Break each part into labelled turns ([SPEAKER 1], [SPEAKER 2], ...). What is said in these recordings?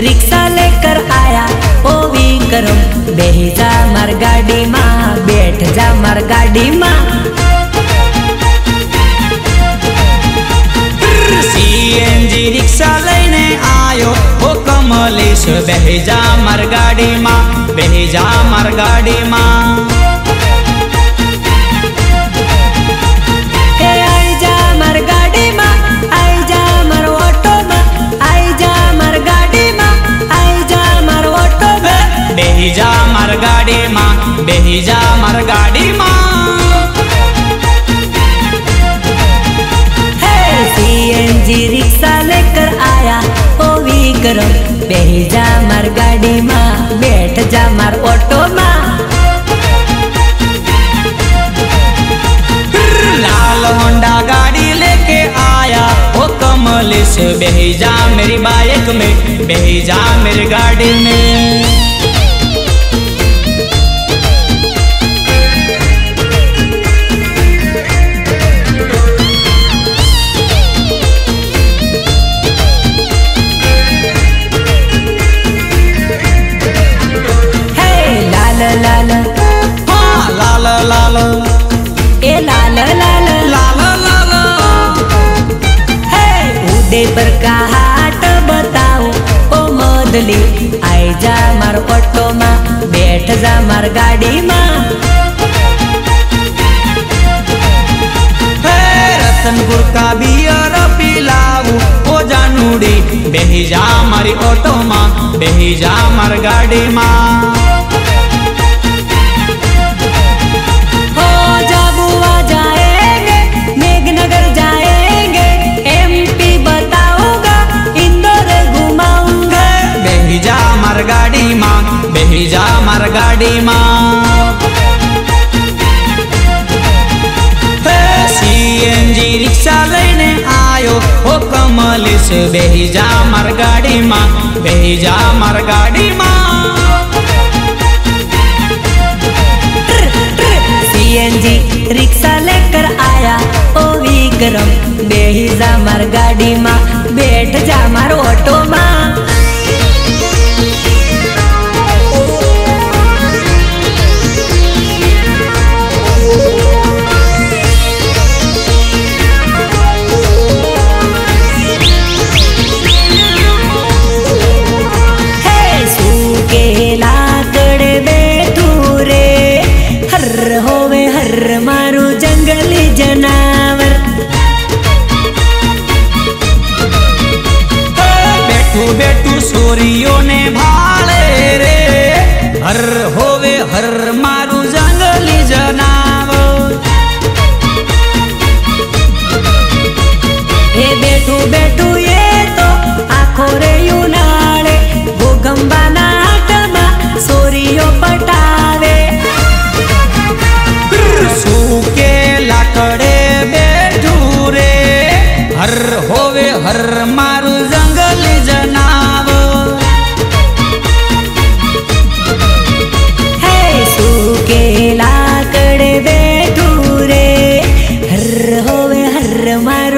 [SPEAKER 1] Rickshaw लेकर आया, ओ भी करम बेही जा मर गाड़ी माँ बैठ जा मर गाड़ी माँ
[SPEAKER 2] सीएनजी रिक्शा लेने आयो, ओ
[SPEAKER 1] कमलेश, बेही जा मार गाड़ी माँ बेही जा मार गाड़ी माँ
[SPEAKER 2] બેહી જા માર ગાડીમાં
[SPEAKER 1] है सीएनजी रिक्शा लेकर आया ओ विक्रम बेही जा मार गाड़ी माँ बैठ जा मार ऑटो माँ
[SPEAKER 2] लाल होंडा गाड़ी लेके आया ओ कमलेश बेही जा मेरी बाइक में बेही जा मेरी गाड़ी में
[SPEAKER 1] उदय पर का हाट ओ मदली आई जा मार ऑटो माँ, बैठ जा मार गाड़ी माँ।
[SPEAKER 2] रतनपुर का बियर पिलाऊ, ओ जानूड़ी, बेही जा मारी लेने आयो। ओ बेही जा मार गाड़ी माँ, बेहिजा मर गाड़ी माँ।
[SPEAKER 1] सीएनजी रिक्शा लेकर आया, ओ विक्रम बेही जा मार गाड़ी माँ, बैठ जा मार ऑटो माँ। हर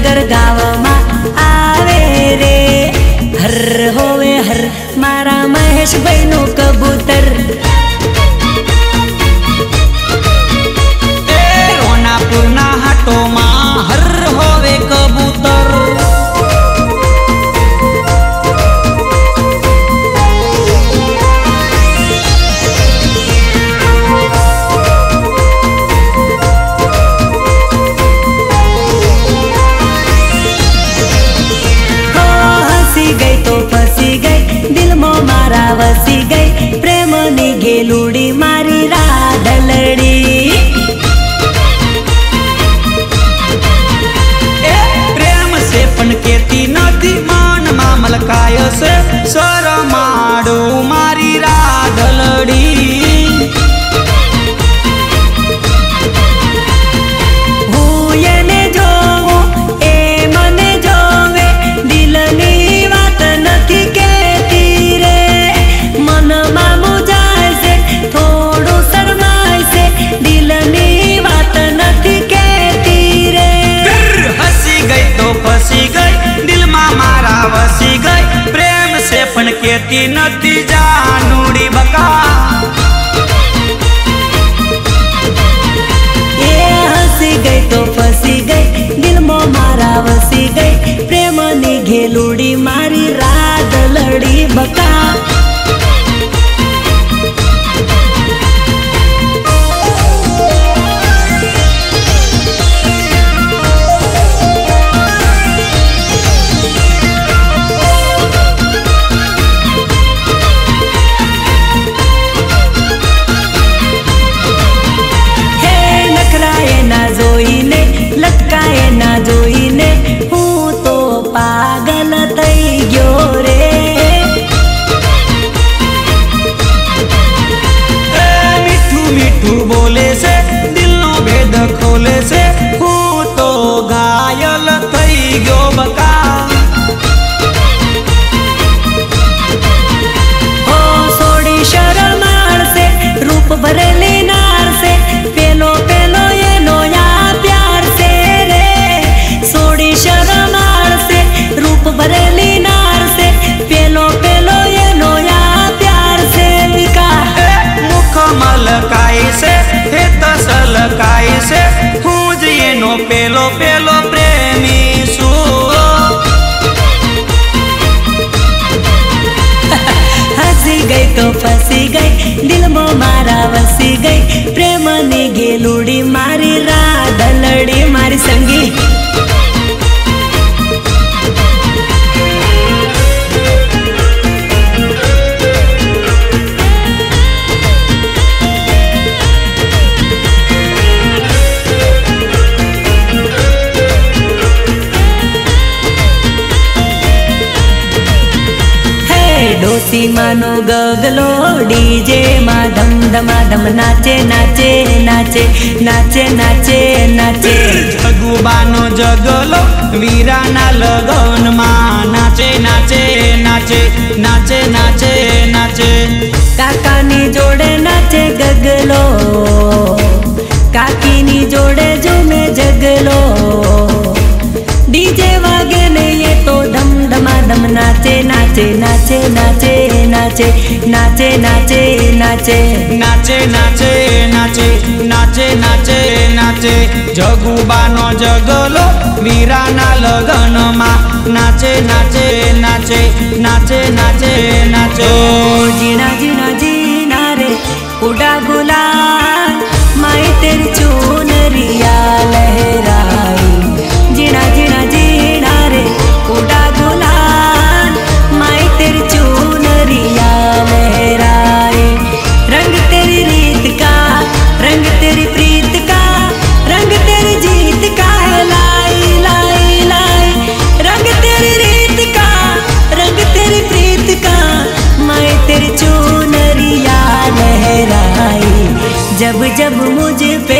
[SPEAKER 2] વગર ગામમાં આવે રે હર હોવે હર મારા મહેશભાઈ નું કબૂતર लगे पण केती नतीजा नूडी बका।
[SPEAKER 1] ये हँसी गई तो फसी गई, दिल मो मारा
[SPEAKER 2] वसी गई,
[SPEAKER 1] प्रेम ने घेलू गई માનો ગગલો ડીજે માં ધમ ધમા ધમ નાચે નાચે નાચે નાચે નાચે નાચે.
[SPEAKER 2] જગુબાનો જગલો, વીરાના લગનમાં.
[SPEAKER 1] নাচে নাচে নাচে নাচে। নাচে নাচে নাচে নাচে নাচে নাচে। জগুবান জগল, মীরা না লগন जब जब मुझ पे